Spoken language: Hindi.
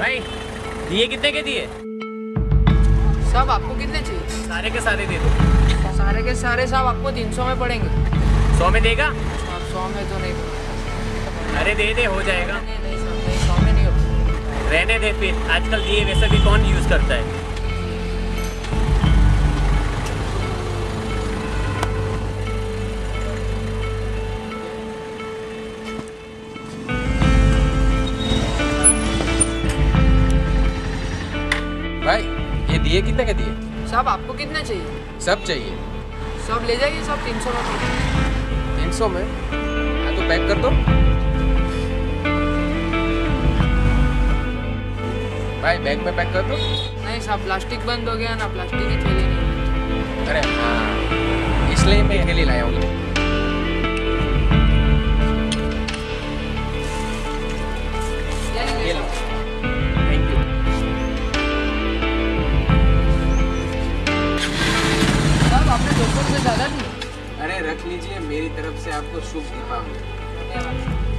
भाई दिए कितने के दिए? सब आपको कितने चाहिए? सारे के सारे दे दो। सारे के सारे सब आपको तीन सौ में पड़ेंगे। सौ में देगा? आप सौ में तो नहीं। अरे दे दे हो जाएगा। नहीं नहीं सौ में नहीं होगा। रहने दे फिर। आजकल दिए वैसे भी कौन यूज़ करता है? ये दिए कितने के दिए? सब आपको कितने चाहिए? सब चाहिए। सब ले जाइए सब तीन सौ में। तीन सौ में? हाँ तो पैक कर दो। भाई बैग में पैक कर दो। नहीं सब प्लास्टिक बंद हो गया ना प्लास्टिक की थैली नहीं अरे हाँ इसलिए मैं अकेले लाया हूँ। आपने दो सौ रुपये ज़्यादा थी अरे रख लीजिए मेरी तरफ़ से आपको शुभ दीपावली।